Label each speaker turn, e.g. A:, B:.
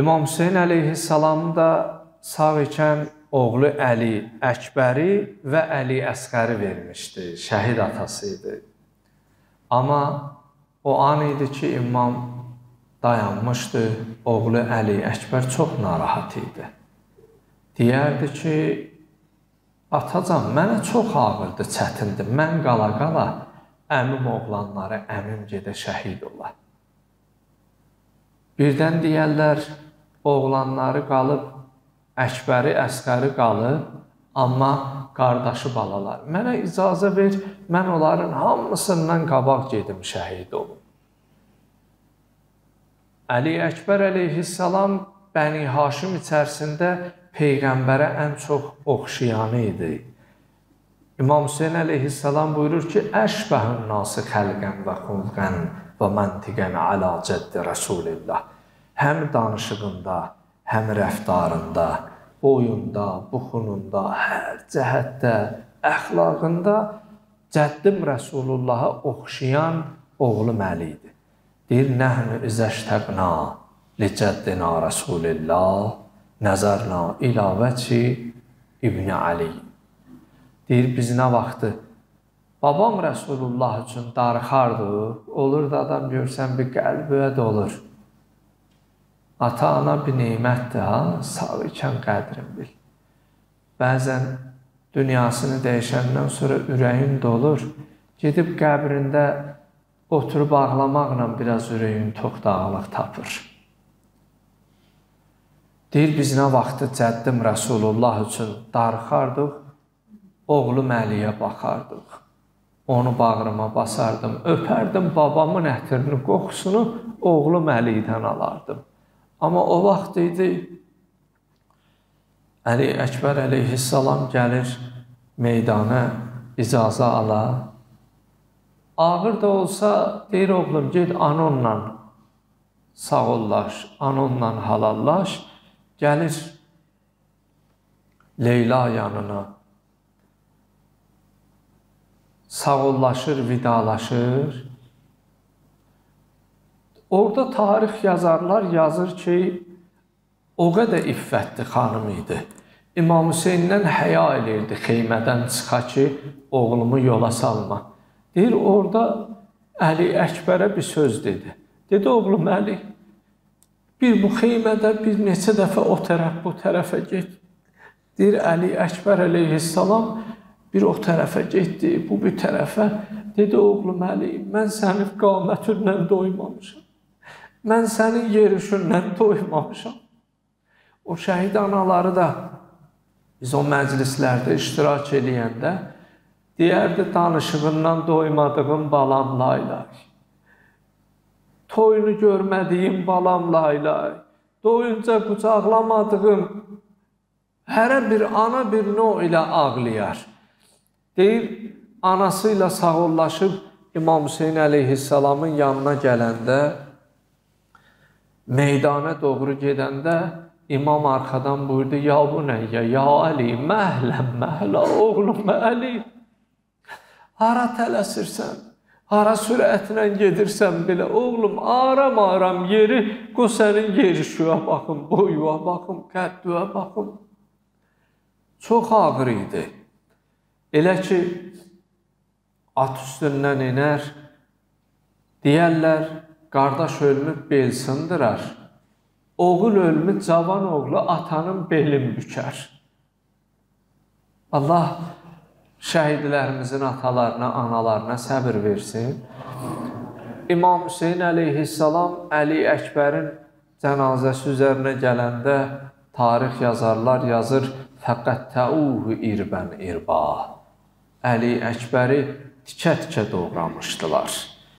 A: İmam Hüseyn əleyhissalam da sağ ikən oğlu Əli Əkbəri və Əli Əsqəri vermişdi. Şəhid atası idi. Amma o an idi ki, imam dayanmışdı. Oğlu Əli Əkbər çox narahat idi. Deyərdi ki, atacan, mənə çox ağırdı, çətindir. Mən qala-qala əmim oğlanları, əmim gedə şəhid ola. Birdən deyərlər, oğlanları qalıb, Əkbəri, Əsqəri qalıb, amma qardaşı balalar. Mənə icazə ver, mən onların hamısından qabaq gedim şəhid olum. Əli Əkbər əleyhissalam Bəni Haşim içərisində peyğəmbərə ən çox oxşayanı idi. İmam Hüseyn əleyhissalam buyurur ki, əşbəhun nası xəlqən və xulqən və məntiqən alə cəddi Rəsulillah. Həm danışığında, həm rəftarında, boyunda, buxununda, hər cəhətdə, əxlaqında cəddim Rəsulullaha oxşayan oğlu Məli idi. Deyir, nəhnu izəştəqna li cəddina Rəsulillah nəzərna ilavəçi İbni Ali. Deyir, biz nə vaxtı babam Rəsulullah üçün darıxardı, olur da adam görsən bir qəlbə də olur. Ata-ana bir neymətdir ha, sağ ikən qədrin bil. Bəzən dünyasını dəyişəndən sonra ürəyin dolur, gedib qəbrində oturub ağlamaqla biraz ürəyin tox dağlıq tapır. Deyir, biz nə vaxtı cəddim Rəsulullah üçün darıxardıq, oğlu Məliyə baxardıq. Onu bağrıma basardım, öpərdim babamın ətirinin qoxusunu, oğlu Məlikdən alardım. Amma o vaxt idi Əli Əkbər əleyhissalam gəlir meydana icazə ala. Ağır da olsa deyir oğlum get anonla sağollaş, anonla halallaş. Gəlir Leyla yanına. Sağollaşır, vidalaşır. Orada tarix yazarlar yazır ki, o qədər iffətli xanım idi. İmam Hüseyndən həya elirdi xeymədən çıxa ki, oğlumu yola salma. Deyir, orada Əli Əkbərə bir söz dedi. Dedi, oğlum Əli, bir bu xeymədə bir neçə dəfə o tərəf, bu tərəfə get. Deyir, Əli Əkbər əleyhissalam bir o tərəfə getdi, bu bir tərəfə. Dedi, oğlum Əli, mən sənin qamətindən doymamışam. Mən sənin yerişindən doymamışam. O şəhid anaları da biz o məclislərdə iştirak eləyəndə deyərdi danışığından doymadığım balam laylay. Toyunu görmədiyim balam laylay. Doyunca qucaqlamadığım hərə bir ana bir no ilə ağlayar. Deyir, anası ilə sağollaşıb İmam Hüseyin əleyhissalamın yanına gələndə meydana doğru gedəndə imam arxadan buyurdu: "Ya bu nə ya? Ya Ali, məhləm, məhlə oğlum Əli. Hara tələsirsən? Hara sürətlə gedirsən belə oğlum, aram-aram yeri, qoy sənin yerişüyə baxım, boyuya baxım, qədduya baxım." Çox ağır idi. Elə ki at üstündən enər, deyərlər qardaş ölümü bel sındırar. Oğul ölümü cavan oğlu atanın belin bükər. Allah şəhidlərimizin atalarına, analarına səbir versin. İmam Hüseyn əleyhissalam Əli Əkbərin cənazəsi üzərinə gələndə tarix yazarlar yazır fəqəttəuhu irbən irba. Əli Əkbəri tikə-tikə doğramışdılar.